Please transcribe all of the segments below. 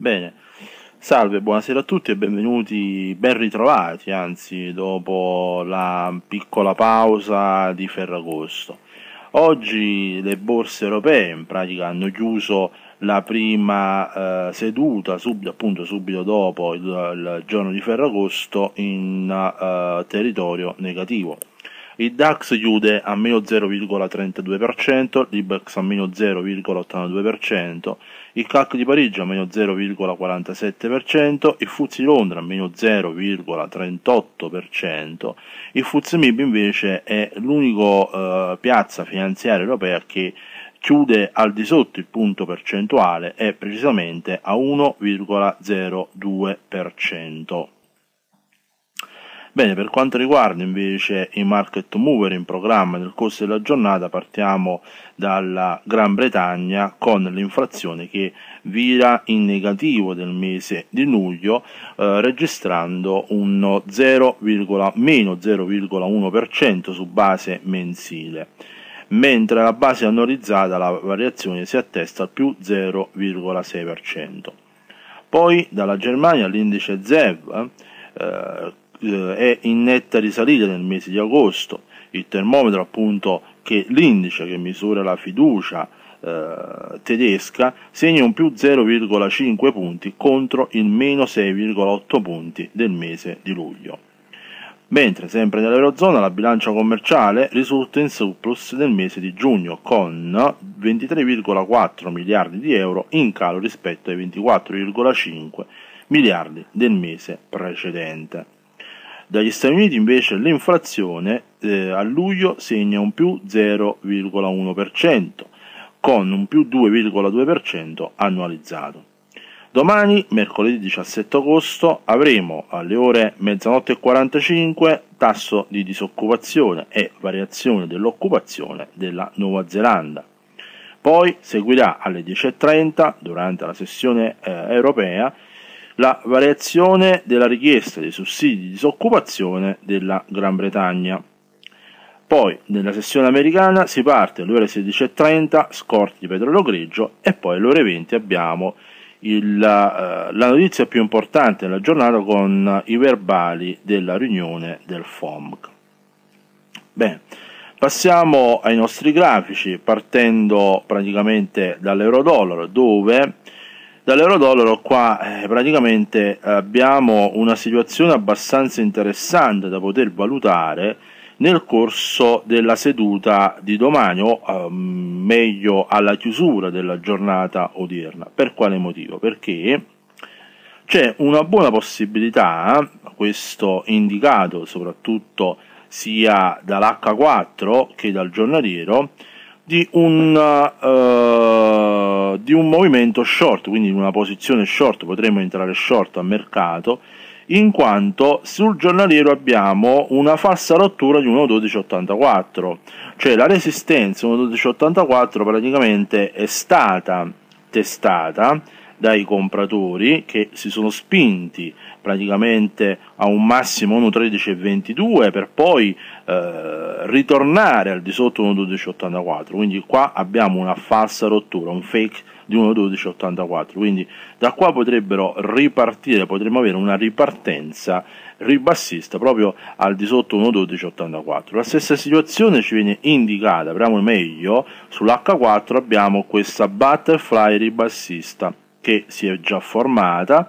Bene, salve, buonasera a tutti e benvenuti, ben ritrovati, anzi, dopo la piccola pausa di Ferragosto. Oggi le borse europee in pratica hanno chiuso la prima eh, seduta, sub, appunto subito dopo il, il, giorno di Ferragosto, in eh, territorio negativo. Il DAX chiude a meno 0,32%, l'IBEX a meno 0,82%, il CAC di Parigi a meno 0,47%, il di Londra a meno 0,38%, il FTSE MIB invece è l'unica eh, piazza finanziaria europea che chiude al di sotto il punto percentuale e precisamente a 1,02%. Bene, per quanto riguarda invece i market mover in programma nel corso della giornata, partiamo dalla Gran Bretagna con l'inflazione che vira in negativo del mese di luglio, eh, registrando un 0, meno 0,1% su base mensile mentre alla base annualizzata la variazione si attesta al più 0,6%. Poi dalla Germania l'indice ZEV eh, eh, è in netta risalita nel mese di agosto. Il termometro, appunto, che l'indice che misura la fiducia eh, tedesca segna un più 0,5 punti contro il meno 6,8 punti del mese di luglio. Mentre sempre nell'Eurozona la bilancia commerciale risulta in surplus nel mese di giugno con 23,4 miliardi di euro in calo rispetto ai 24,5 miliardi del mese precedente. Dagli Stati Uniti invece l'inflazione eh, a luglio segna un più 0,1%, con un più 2,2% annualizzato. Domani, mercoledì 17 agosto, avremo alle ore mezzanotte e 45 tasso di disoccupazione e variazione dell'occupazione della Nuova Zelanda. Poi seguirà alle 10.30, durante la sessione eh, europea, la variazione della richiesta dei sussidi di disoccupazione della Gran Bretagna. Poi nella sessione americana si parte alle ore 16.30, scorti di petrolio greggio e poi alle ore 20 abbiamo il, uh, la notizia più importante della giornata con i verbali della riunione del FOMC. Bene, passiamo ai nostri grafici partendo praticamente dall'euro-dollaro dove dall'euro-dollaro qua eh, praticamente abbiamo una situazione abbastanza interessante da poter valutare nel corso della seduta di domani o eh, meglio alla chiusura della giornata odierna. Per quale motivo? Perché c'è una buona possibilità, questo indicato soprattutto sia dall'H4 che dal giornaliero, di un, uh, di un movimento short, quindi in una posizione short, potremmo entrare short a mercato, in quanto sul giornaliero abbiamo una falsa rottura di 1.1284, cioè la resistenza 1.1284 praticamente è stata testata dai compratori che si sono spinti praticamente a un massimo 1.13.22 per poi eh, ritornare al di sotto 1.12.84 quindi qua abbiamo una falsa rottura un fake di 1.12.84 quindi da qua potrebbero ripartire potremmo avere una ripartenza ribassista proprio al di sotto 1.12.84 la stessa situazione ci viene indicata apriamo meglio sull'H4 abbiamo questa butterfly ribassista che si è già formata.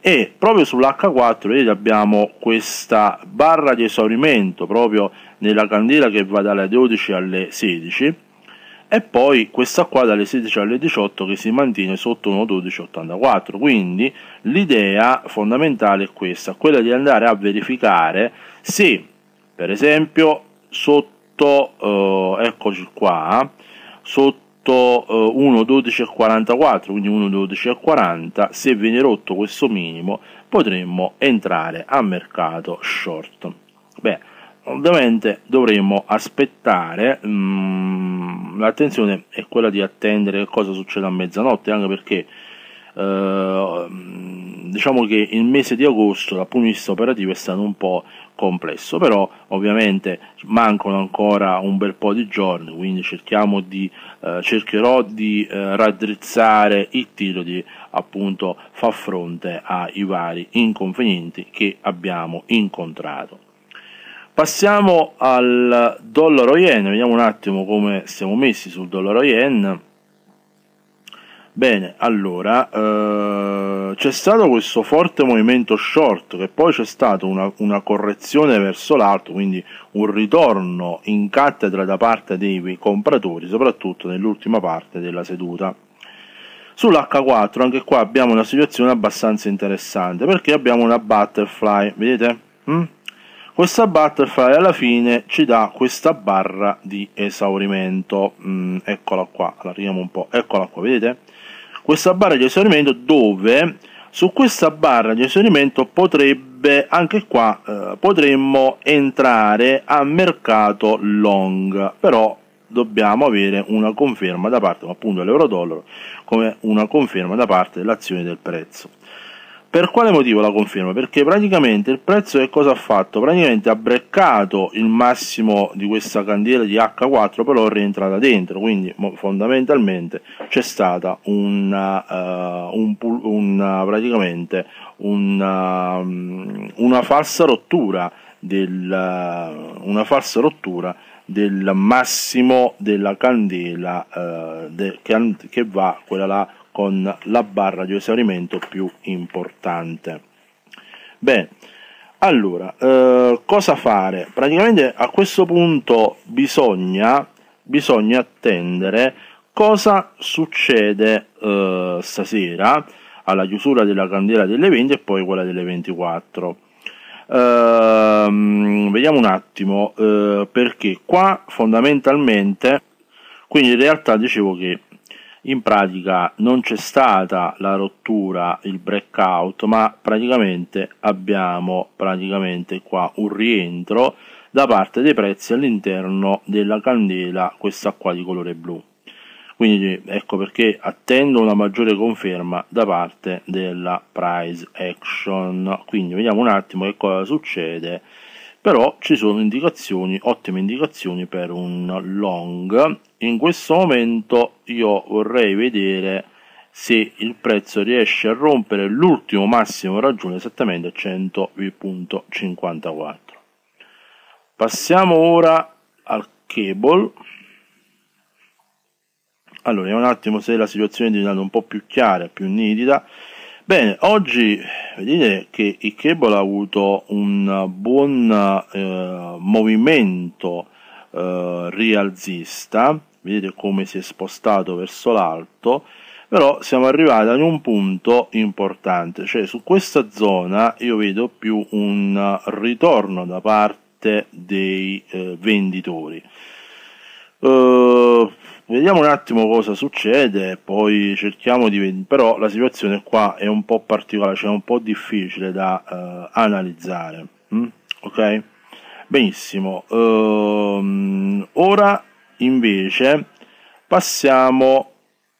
E proprio sull'H4 vedete abbiamo questa barra di esaurimento proprio nella candela che va dalle 12 alle 16 e poi questa qua dalle 16 alle 18 che si mantiene sotto 1.1284 quindi l'idea fondamentale è questa quella di andare a verificare se per esempio sotto eh, eccoci qua sotto rotto eh, 1.12.44 quindi 1.12.40 se viene rotto questo minimo potremmo entrare a mercato short. Beh ovviamente dovremmo aspettare mm, l'attenzione è quella di attendere cosa succede a mezzanotte anche perché eh, diciamo che il mese di agosto dal punto di vista operativo è stato un po' complesso, però ovviamente mancano ancora un bel po' di giorni, quindi cerchiamo di, eh, cercherò di eh, raddrizzare il tiro di appunto far fronte ai vari inconvenienti che abbiamo incontrato. Passiamo al dollaro yen, vediamo un attimo come siamo messi sul dollaro yen. Bene, allora, eh, c'è stato questo forte movimento short, che poi c'è stata una, una, correzione verso l'alto, quindi un ritorno in cattedra da parte dei compratori, soprattutto nell'ultima parte della seduta. Sull'H4 anche qua abbiamo una situazione abbastanza interessante, perché abbiamo una butterfly, vedete? Mm? Questa butterfly alla fine ci dà questa barra di esaurimento, mm, eccola qua, allarghiamo un po', eccola qua, vedete? Questa barra di esaurimento dove su questa barra di esaurimento potrebbe, anche qua, eh, potremmo entrare a mercato long, però dobbiamo avere una conferma da parte appunto dell'euro dollaro come una conferma da parte dell'azione del prezzo. Per quale motivo la conferma? Perché praticamente il prezzo che cosa ha fatto? Praticamente ha breccato il massimo di questa candela di H4 però è rientrata dentro, quindi fondamentalmente c'è stata una, uh, un, una, una, um, una falsa rottura del, uh, una falsa rottura del massimo della candela uh, de, che, che va quella là con la barra di esaurimento più importante. Bene, allora, eh, cosa fare? Praticamente a questo punto bisogna, bisogna attendere cosa succede eh, stasera alla chiusura della candela delle 20 e poi quella delle 24. Uh, vediamo un attimo uh, perché qua fondamentalmente quindi in realtà dicevo che in pratica non c'è stata la rottura, il breakout, ma praticamente abbiamo praticamente qua un rientro da parte dei prezzi all'interno della candela, questa qua di colore blu. Quindi ecco perché attendo una maggiore conferma da parte della price action. Quindi vediamo un attimo che cosa succede però ci sono indicazioni, ottime indicazioni per un long. In questo momento io vorrei vedere se il prezzo riesce a rompere l'ultimo massimo raggiunto esattamente a 100,54. Passiamo ora al cable. Allora, un attimo se la situazione è diventata un po' più chiara, più nitida. Bene, oggi vedete che il cable ha avuto un buon eh, movimento eh, rialzista, vedete come si è spostato verso l'alto, però siamo arrivati ad un punto importante, cioè su questa zona io vedo più un ritorno da parte dei eh, venditori. Uh, Vediamo un attimo cosa succede, poi cerchiamo di però la situazione qua è un po' particolare, cioè un po' difficile da uh, analizzare. Mm? Ok? Benissimo. Uh, ora invece passiamo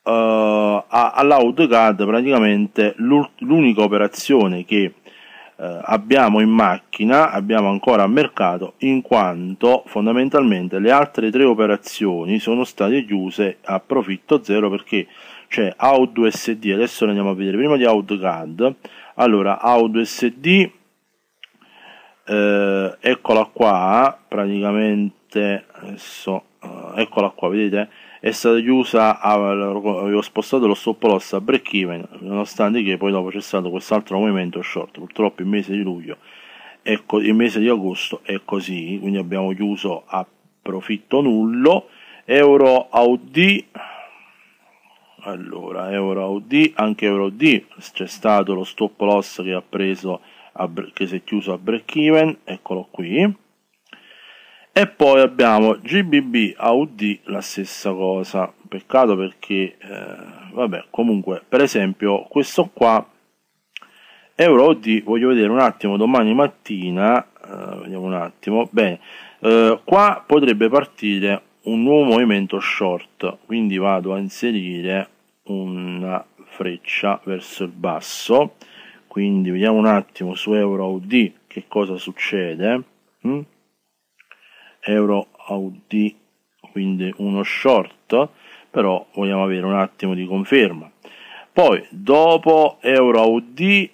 uh, all'AutoCAD, praticamente l'unica operazione che eh, abbiamo in macchina, abbiamo ancora a mercato, in quanto fondamentalmente le altre tre operazioni sono state chiuse a profitto zero perché c'è AUD-USD, adesso lo andiamo a vedere, prima di AUD-CAD, allora AUD-USD, eh, eccola qua, praticamente, adesso, eh, eccola qua, vedete? È stata chiusa, avevo spostato lo stop loss a break even, nonostante che poi dopo c'è stato quest'altro movimento short, purtroppo il mese di luglio, e il mese di agosto è così, quindi abbiamo chiuso a profitto nullo, euro AUD, allora euro AUD, anche euro D, c'è stato lo stop loss che ha preso, a, che si è chiuso a break even, eccolo qui, e poi abbiamo GBB AUD la stessa cosa. Peccato perché eh, vabbè comunque per esempio questo qua Euro AUD voglio vedere un attimo domani mattina eh, vediamo un attimo. Bene eh, qua potrebbe partire un nuovo movimento short quindi vado a inserire una freccia verso il basso. Quindi vediamo un attimo su euro AUD che cosa succede mm? Euro AUD quindi uno short però vogliamo avere un attimo di conferma. Poi dopo euro AUD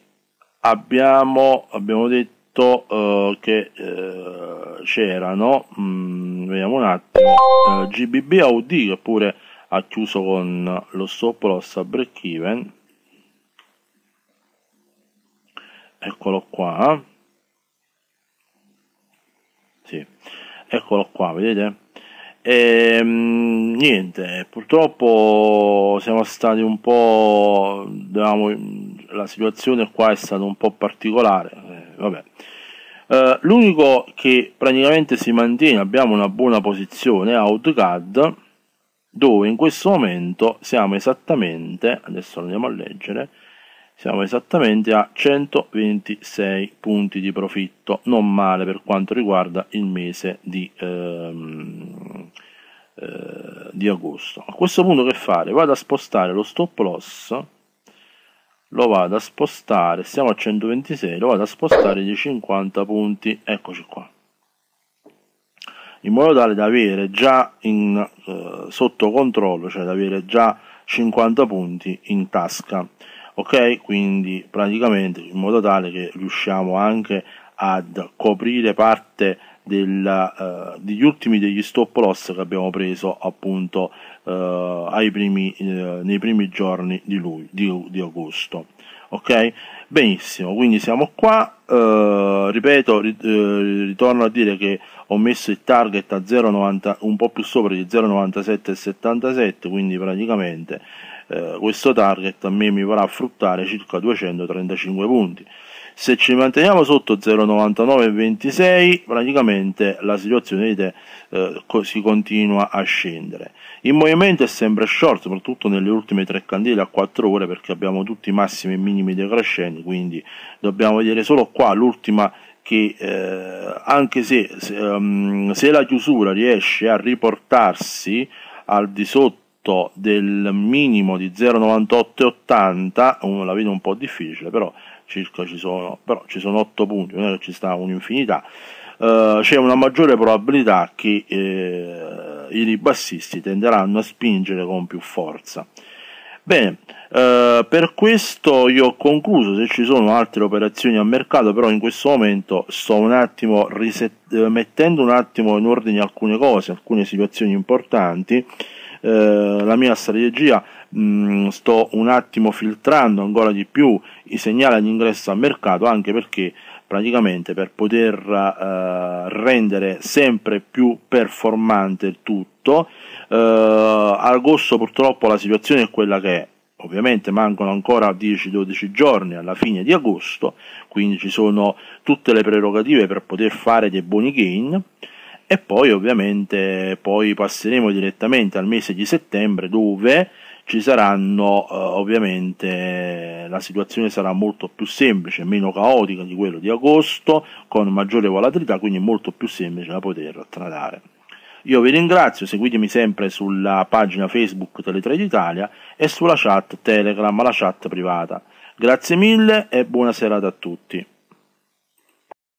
abbiamo, abbiamo detto uh, che uh, c'erano mm, vediamo un attimo eh, GBB AUD che pure ha chiuso con lo stop loss a break even eccolo qua. Sì, eccolo qua vedete? E, ehm, niente purtroppo siamo stati un po' diciamo, la situazione qua è stata un po' particolare eh, vabbè. Uh, l'unico che praticamente si mantiene, abbiamo una buona posizione, è AutoCAD, dove in questo momento siamo esattamente, adesso andiamo a leggere, siamo esattamente a 126 punti di profitto, non male per quanto riguarda il mese di, ehm, eh, di agosto. A questo punto che fare? Vado a spostare lo stop loss, lo vado a spostare, siamo a 126, lo vado a spostare di 50 punti, eccoci qua in modo tale da avere già in, eh, sotto controllo, cioè da avere già 50 punti in tasca. Ok, quindi praticamente in modo tale che riusciamo anche ad coprire parte della, uh, degli ultimi degli stop loss che abbiamo preso appunto uh, primi, uh, nei primi giorni di, lui, di, di agosto. Ok? Benissimo. Quindi siamo qua. Uh, ripeto ritorno a dire che ho messo il target a 0,90 un po' più sopra di 0,97,77 quindi praticamente uh, questo target a me mi farà fruttare circa 235 punti. Se ci manteniamo sotto 0,9926 praticamente la situazione vedete eh, si continua a scendere. Il movimento è sempre short soprattutto nelle ultime tre candele a 4 ore perché abbiamo tutti i massimi e minimi decrescenti quindi dobbiamo vedere solo qua l'ultima che eh, anche se, se, um, se la chiusura riesce a riportarsi al di sotto del minimo di 0,9880 la vedo un po' difficile però circa ci sono, però ci sono 8 punti, non è che ci sta un'infinità, uh, c'è una maggiore probabilità che eh, i ribassisti tenderanno a spingere con più forza. Bene, uh, per questo io ho concluso, se ci sono altre operazioni a mercato, però in questo momento sto un attimo riset- mettendo un attimo in ordine alcune cose, alcune situazioni importanti, uh, la mia strategia mh, mm, sto un attimo filtrando ancora di più i segnali di ingresso al mercato anche perché praticamente per poter uh, rendere sempre più performante il tutto uh, agosto purtroppo la situazione è quella che è. Ovviamente mancano ancora 10-12 giorni alla fine di agosto quindi ci sono tutte le prerogative per poter fare dei buoni gain e poi ovviamente poi passeremo direttamente al mese di settembre dove ci saranno eh, ovviamente la situazione sarà molto più semplice, meno caotica di quello di agosto, con maggiore volatilità, quindi molto più semplice da poter tradare. Io vi ringrazio, seguitemi sempre sulla pagina Facebook Teletrade Italia e sulla chat Telegram, la chat privata. Grazie mille e buona serata a tutti.